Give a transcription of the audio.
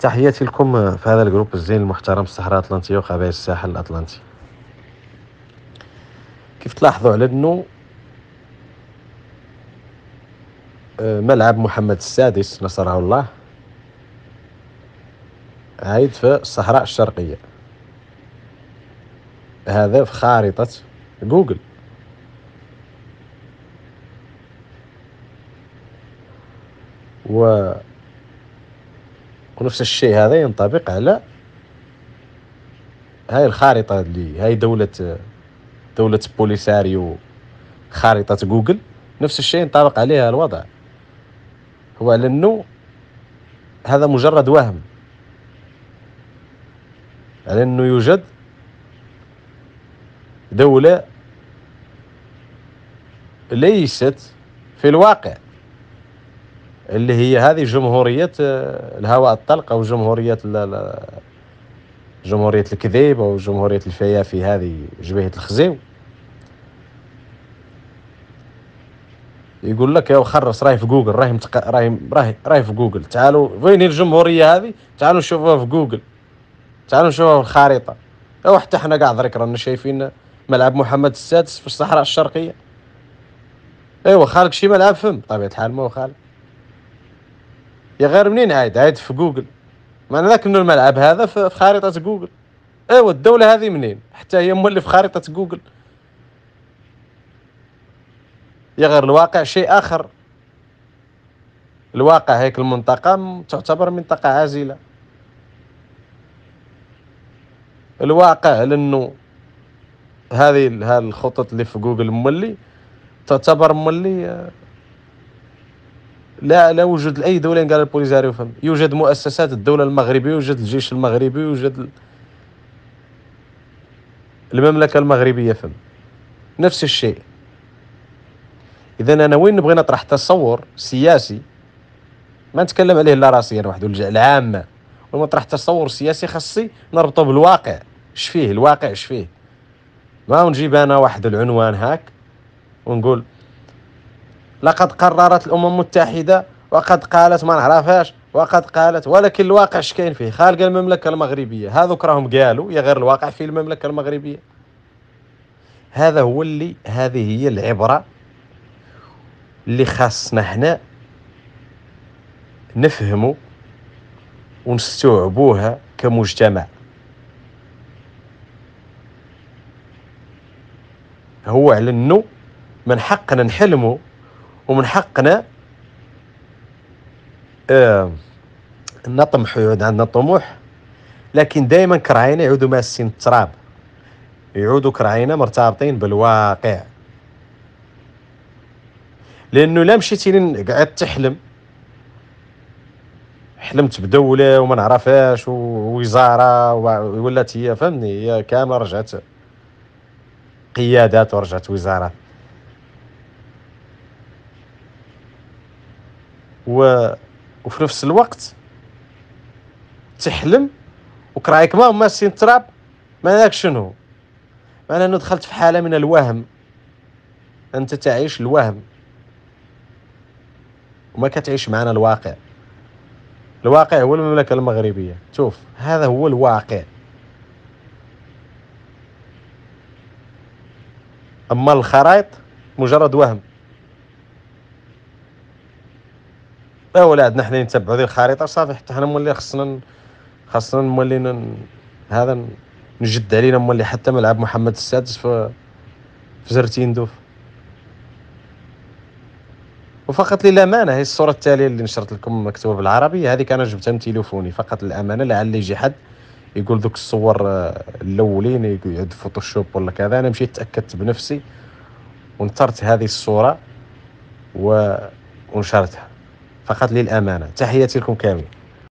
تحياتي لكم في هذا الجروب الزين المحترم الصحراء الأطلنطية وقبائل الساحل الأطلنطي. كيف تلاحظوا على أنه آه، ملعب محمد السادس نصره الله عايد في الصحراء الشرقية. هذا في خارطة جوجل. و ونفس الشيء هذا ينطبق على هاي الخارطة اللي هاي دولة دولة بوليساريو خارطة جوجل نفس الشيء ينطبق عليها الوضع. هو على انه هذا مجرد وهم. على انه يوجد دولة ليست في الواقع. اللي هي هذه جمهورية آه، الهواء الطلق أو جمهورية جمهورية الكذب أو جمهورية الفيافي هذه جبهة الخزيو. يقول لك يا خرس راهي في جوجل راهي متق... راهي راهي في جوجل. تعالوا وين الجمهورية هذه؟ تعالوا نشوفوها في جوجل. تعالوا نشوفوها في الخريطة. أو حتى إحنا قاعد ذريك رانا شايفين ملعب محمد السادس في الصحراء الشرقية. ايوا خالك شي ملعب فم؟ بطبيعه الحال ما هو خالك. يا غير منين عايد؟ عايد في جوجل. معنى ذاك إنه الملعب هذا في خارطة جوجل. ايوا الدولة هذه منين؟ حتى هي مولي في خارطة جوجل. يا غير الواقع شيء آخر. الواقع هيك المنطقة تعتبر منطقة عازلة. الواقع لأنه هذه الخطط اللي في جوجل مولي تعتبر مولي لا لا وجود لأي دولة قال البوليزاريو فهم يوجد مؤسسات الدولة المغربية يوجد الجيش المغربي يوجد المملكة المغربية فهم نفس الشيء. إذا أنا وين نبغي نطرح تصور سياسي؟ ما نتكلم عليه لا راسيا وحده العامة. ولما نطرح تصور سياسي خاصي نربطه بالواقع. اش فيه؟ الواقع اش فيه؟ ما نجيب أنا واحد العنوان هاك ونقول لقد قررت الأمم المتحدة وقد قالت ما نعرفهاش وقد قالت ولكن الواقع اش كاين فيه؟ خارج المملكة المغربية. هذوك راهم قالوا يا غير الواقع في المملكة المغربية. هذا هو اللي هذه هي العبرة اللي خاصنا حنا نفهموا ونستوعبوها كمجتمع. هو على إنه من حقنا نحلموا ومن حقنا آه نطمح يعود عندنا طموح لكن دائما كرعينا يعودوا ماسين التراب يعودوا كرعينا مرتبطين بالواقع. لأنه لا مشيتي قعدت تحلم. حلمت بدولة وما نعرفهاش ووزارة ولات هي فهمني هي كاملة رجعت قيادات ورجعت وزارات. و... وفي نفس الوقت تحلم وكرايك ما ماسين تراب ما شنو؟ معنى إنه دخلت في حالة من الوهم. أنت تعيش الوهم. وما كتعيش معنا الواقع. الواقع هو المملكة المغربية. شوف هذا هو الواقع. أما الخرائط مجرد وهم. اولادنا حنا نتبعوا ذي الخريطة صافي حتى حنا مولي خصنا خصنا نولي هذا نجد علينا مولي حتى ملعب محمد السادس في في زرتين دوف وفقط للأمانة هي الصورة التالية اللي نشرت لكم مكتوبة بالعربية هذه أنا جبتها من تليفوني فقط للأمانة لعل يجي حد يقول ذوك الصور آه، الأولين يعد فوتوشوب ولا كذا أنا مشيت تأكدت بنفسي ونطرت هذه الصورة ونشرتها. فقط للأمانة. تحياتي لكم كامل.